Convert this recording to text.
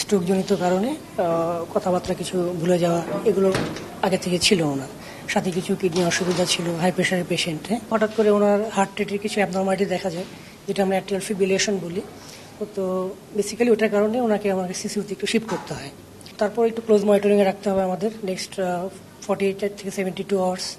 স্ট্রোকজনিত কারণে কথাবার্তা কিছু ভুলে যাওয়া, এগুলো আগে থেকে ছিল ওনার। সাথে কিছু কিডনি অসুবিধা ছিল হাই প্রেশারের পেশেন্টে হঠাৎ করে ওনার হার্ট রেটের কিছু অ্যাবনর্মালিটি দেখা যায়, যেটা আমরা অ্যাট্রিয়াল ফিব্রিলেশন বলি। তো বেসিক্যালি ওটার কারণে ওনাকে আমাকে সিসিউতে একটু শিফট করতে হয়। তারপর একটু ক্লোজ মনিটরিংয়ে রাখতে হবে আমাদের নেক্সট ফর্টি এইট থেকে সেভেন্টি টু আওয়ার্স